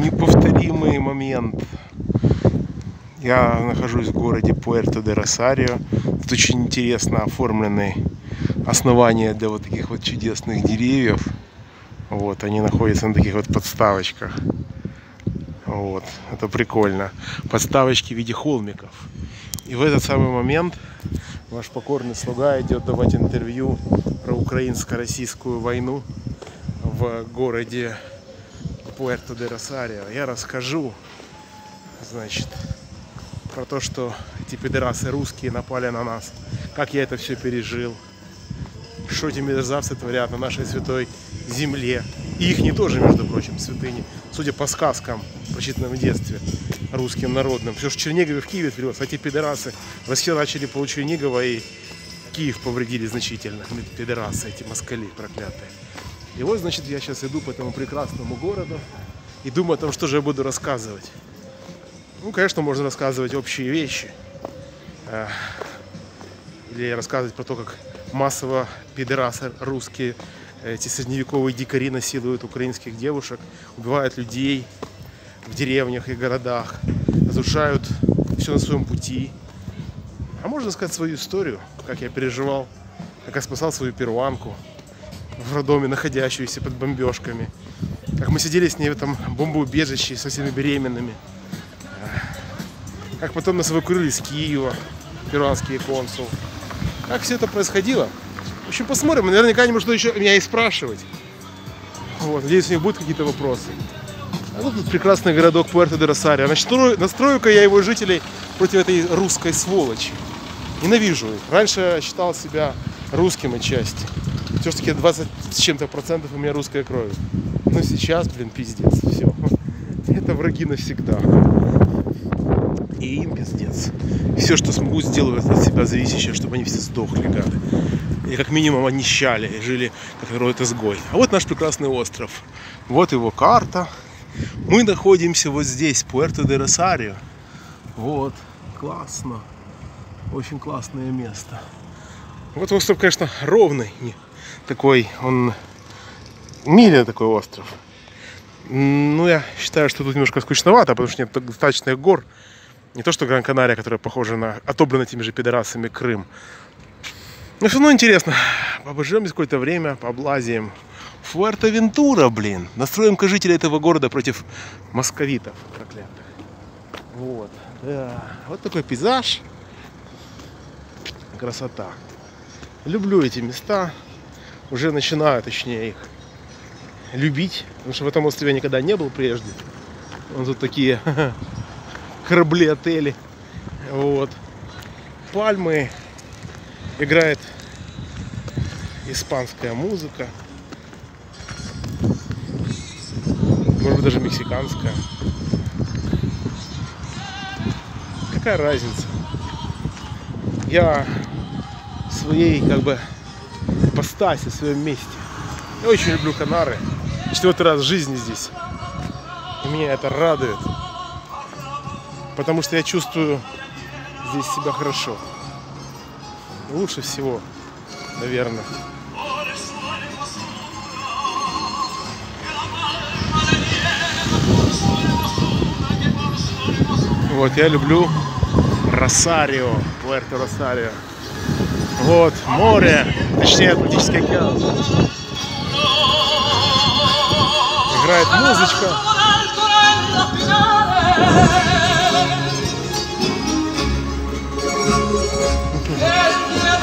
неповторимый момент. Я нахожусь в городе Пуэрто де Росарио. Тут очень интересно оформлены основания для вот таких вот чудесных деревьев. Вот, они находятся на таких вот подставочках. Вот, это прикольно. Подставочки в виде холмиков. И в этот самый момент ваш покорный слуга идет давать интервью про украинско-российскую войну в городе Пуэрто де Росарио. Я расскажу, значит, про то, что эти пидорасы русские напали на нас, как я это все пережил, что эти мерзавцы творят на нашей святой земле. И их не тоже, между прочим, святыни, судя по сказкам, прочитанным в детстве, русским народным. Все же Чернигове в Киеве творилось, а эти пидорасы расхерачили полу Чернигова и Киев повредили значительно. Пидорасы, эти москали проклятые. И вот, значит, я сейчас иду по этому прекрасному городу и думаю о том, что же я буду рассказывать. Ну, конечно, можно рассказывать общие вещи. Э, или рассказывать про то, как массово пидорасы русские, эти средневековые дикари насилуют украинских девушек, убивают людей в деревнях и городах, разрушают все на своем пути. А можно сказать свою историю, как я переживал, как я спасал свою перуанку в роддоме, находящуюся под бомбежками. Как мы сидели с ней в этом бомбоубежище со всеми беременными. Как потом нас эвакуировали из Киева, перуанский консул. Как все это происходило? В общем, посмотрим. Наверняка они будут еще меня и спрашивать. Вот, надеюсь, у них будут какие-то вопросы. А вот тут прекрасный городок Пуэрто де Росарио. Настрою, настрою-ка я его жителей против этой русской сволочи. Ненавижу их. Раньше считал себя русским отчасти. Все-таки 20 с чем-то процентов у меня русская кровь. Но сейчас, блин, пиздец. Все. Это враги навсегда и им пиздец. Все, что смогу, сделаю от себя зависящее, чтобы они все сдохли, гады. И как минимум онищали и жили как народ изгой. А вот наш прекрасный остров. Вот его карта. Мы находимся вот здесь, Пуэрто де Росарио. Вот, классно. Очень классное место. Вот остров, конечно, ровный. Такой, он миля такой остров. Ну, я считаю, что тут немножко скучновато, потому что нет достаточно гор. Не то, что Гран-Канария, которая похожа на отобрана теми же пидорасами Крым. Но все равно интересно. Побожжем здесь какое-то время, пооблазим. Фуэртовентура, блин. Настроим-ка жителей этого города против московитов проклятых. Вот, да. Вот такой пейзаж. Красота. Люблю эти места. Уже начинаю, точнее, их любить. Потому что в этом острове я никогда не был прежде. Вот тут такие корабли, отели. Вот. Пальмы. Играет испанская музыка. Может быть даже мексиканская. Какая разница? Я своей как бы ипостаси, в своем месте. Я очень люблю Канары. Четвертый раз в жизни здесь. И меня это радует потому что я чувствую здесь себя хорошо. Лучше всего, наверное. Вот, я люблю Росарио, Пуэрто Росарио. Вот, море, точнее Атлантический океан. Играет музычка.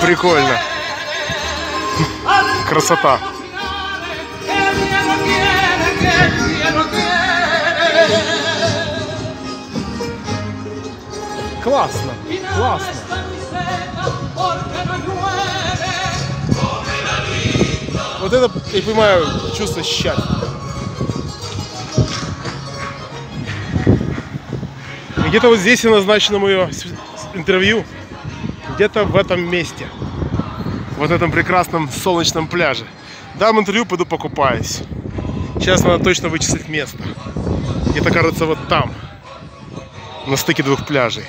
Прикольно. Красота. Классно, классно. Вот это, я понимаю, чувство счастья. Где-то вот здесь и назначено мое интервью где-то в этом месте. Вот этом прекрасном солнечном пляже. Дам интервью, пойду покупаюсь. Сейчас надо точно вычислить место. Где-то кажется вот там. На стыке двух пляжей.